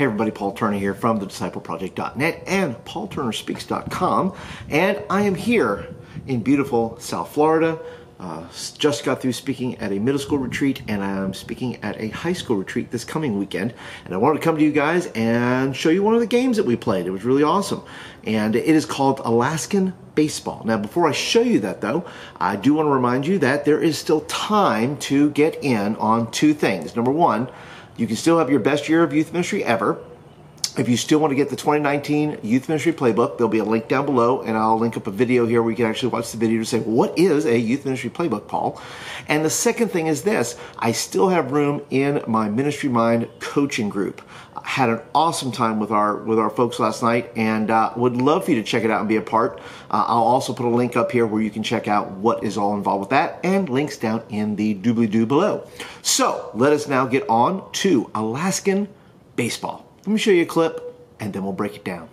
Hey everybody, Paul Turner here from the thediscipleproject.net and paulturnerspeaks.com. And I am here in beautiful South Florida. Uh, just got through speaking at a middle school retreat and I'm speaking at a high school retreat this coming weekend. And I wanted to come to you guys and show you one of the games that we played. It was really awesome. And it is called Alaskan Baseball. Now, before I show you that though, I do want to remind you that there is still time to get in on two things. Number one, you can still have your best year of youth ministry ever. If you still want to get the 2019 Youth Ministry Playbook, there'll be a link down below, and I'll link up a video here where you can actually watch the video to say, what is a Youth Ministry Playbook, Paul? And the second thing is this I still have room in my Ministry Mind coaching group. Had an awesome time with our with our folks last night, and uh, would love for you to check it out and be a part. Uh, I'll also put a link up here where you can check out what is all involved with that, and links down in the doobly doo below. So let us now get on to Alaskan baseball. Let me show you a clip, and then we'll break it down.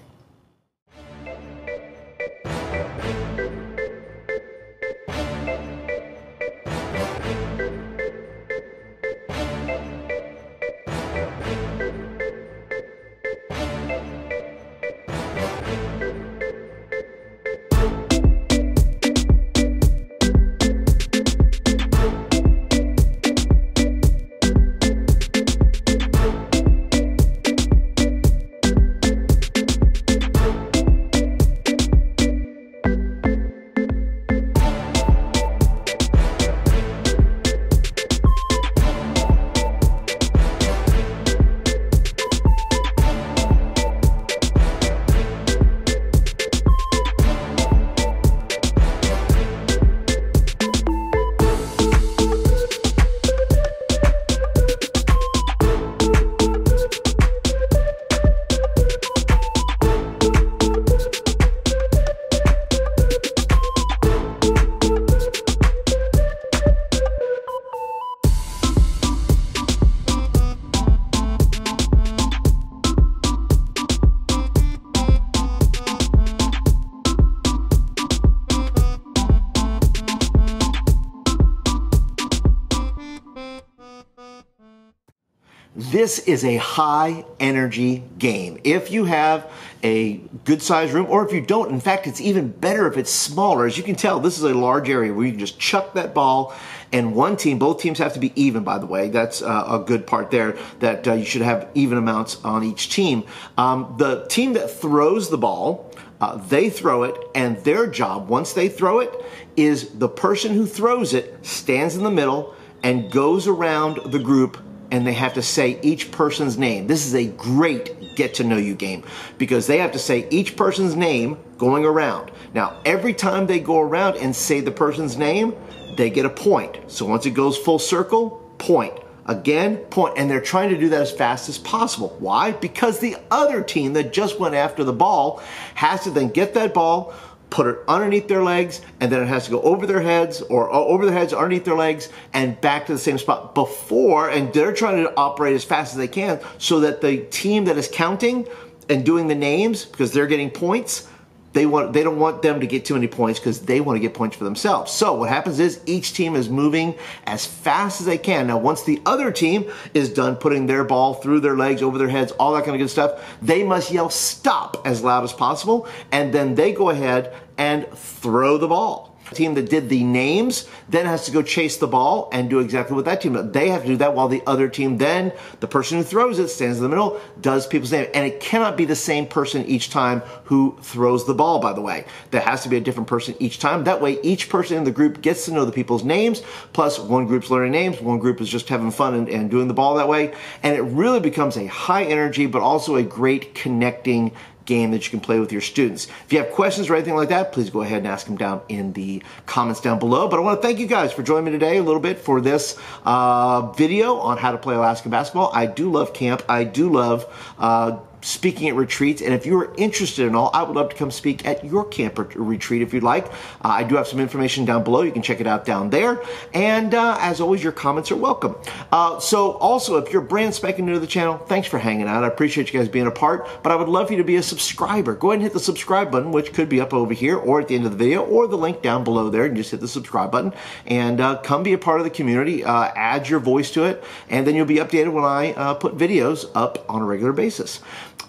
This is a high energy game. If you have a good sized room, or if you don't, in fact, it's even better if it's smaller. As you can tell, this is a large area where you can just chuck that ball and one team, both teams have to be even, by the way. That's uh, a good part there that uh, you should have even amounts on each team. Um, the team that throws the ball, uh, they throw it, and their job, once they throw it, is the person who throws it stands in the middle and goes around the group and they have to say each person's name. This is a great get to know you game because they have to say each person's name going around. Now, every time they go around and say the person's name, they get a point. So once it goes full circle, point. Again, point. And they're trying to do that as fast as possible. Why? Because the other team that just went after the ball has to then get that ball, put it underneath their legs, and then it has to go over their heads or uh, over their heads, underneath their legs, and back to the same spot before. And they're trying to operate as fast as they can so that the team that is counting and doing the names, because they're getting points, they want they don't want them to get too many points because they want to get points for themselves. So what happens is each team is moving as fast as they can. Now once the other team is done putting their ball through their legs, over their heads, all that kind of good stuff, they must yell stop as loud as possible and then they go ahead and throw the ball team that did the names then has to go chase the ball and do exactly what that team does. They have to do that while the other team then, the person who throws it stands in the middle, does people's name. And it cannot be the same person each time who throws the ball, by the way. There has to be a different person each time. That way, each person in the group gets to know the people's names, plus one group's learning names, one group is just having fun and, and doing the ball that way. And it really becomes a high energy, but also a great connecting game that you can play with your students. If you have questions or anything like that, please go ahead and ask them down in the comments down below. But I want to thank you guys for joining me today a little bit for this uh, video on how to play Alaskan basketball. I do love camp. I do love uh, speaking at retreats. And if you are interested in all, I would love to come speak at your camp retreat if you'd like. Uh, I do have some information down below. You can check it out down there. And uh, as always, your comments are welcome. Uh, so also, if you're brand spanking new to the channel, thanks for hanging out. I appreciate you guys being a part, but I would love for you to be a subscriber. Go ahead and hit the subscribe button, which could be up over here or at the end of the video or the link down below there. And just hit the subscribe button and uh, come be a part of the community. Uh, add your voice to it, and then you'll be updated when I uh, put videos up on a regular basis.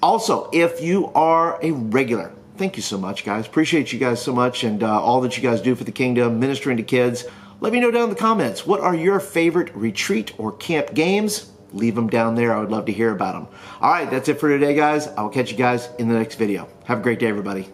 Also, if you are a regular, thank you so much, guys. Appreciate you guys so much and uh, all that you guys do for the kingdom, ministering to kids. Let me know down in the comments what are your favorite retreat or camp games? Leave them down there. I would love to hear about them. All right, that's it for today, guys. I will catch you guys in the next video. Have a great day, everybody.